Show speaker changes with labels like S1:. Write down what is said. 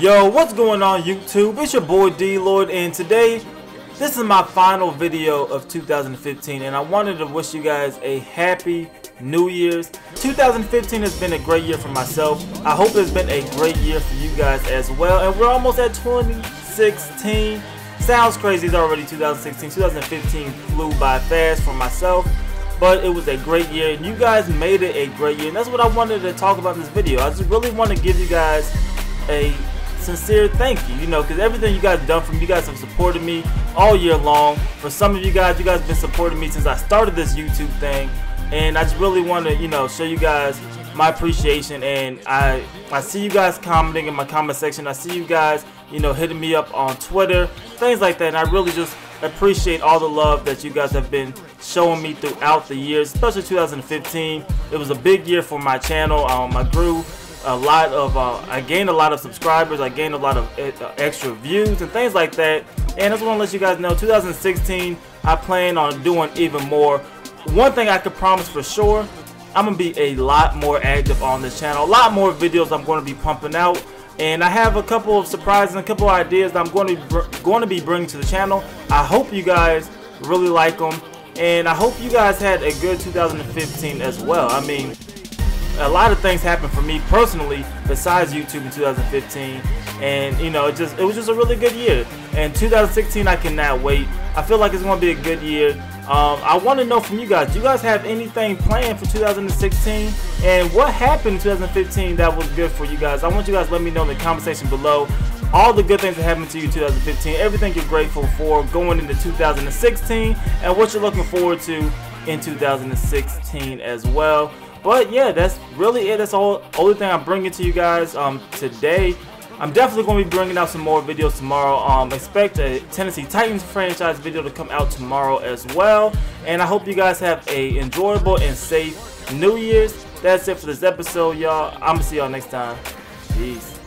S1: Yo, what's going on YouTube? It's your boy D-Lloyd and today this is my final video of 2015 and I wanted to wish you guys a happy New Year's. 2015 has been a great year for myself. I hope it's been a great year for you guys as well. And we're almost at 2016. Sounds crazy, it's already 2016. 2015 flew by fast for myself. But it was a great year and you guys made it a great year. And that's what I wanted to talk about in this video. I just really want to give you guys a sincere thank you, you know, because everything you guys done for me, you guys have supported me all year long. For some of you guys, you guys been supporting me since I started this YouTube thing, and I just really want to, you know, show you guys my appreciation, and I I see you guys commenting in my comment section. I see you guys, you know, hitting me up on Twitter, things like that, and I really just appreciate all the love that you guys have been showing me throughout the years, especially 2015. It was a big year for my channel. Um, I grew a lot of uh, I gained a lot of subscribers I gained a lot of uh, extra views and things like that. And I just want to let you guys know 2016 I plan on doing even more. One thing I could promise for sure I'm gonna be a lot more active on this channel. A lot more videos I'm going to be pumping out. And I have a couple of surprises and a couple of ideas that I'm going to going to be bringing to the channel. I hope you guys really like them and I hope you guys had a good 2015 as well. I mean a lot of things happened for me personally besides YouTube in 2015 and you know it just it was just a really good year. And 2016 I cannot wait. I feel like it's gonna be a good year um, I want to know from you guys do you guys have anything planned for 2016 and what happened in 2015 that was good for you guys I want you guys to let me know in the comment section below all the good things that happened to you in 2015 everything you're grateful for going into 2016 and what you're looking forward to in 2016 as well but yeah, that's really it. That's all only thing I'm bringing to you guys um, today. I'm definitely going to be bringing out some more videos tomorrow. Um, expect a Tennessee Titans franchise video to come out tomorrow as well. And I hope you guys have a enjoyable and safe New Year's. That's it for this episode, y'all. I'm going to see y'all next time. Peace.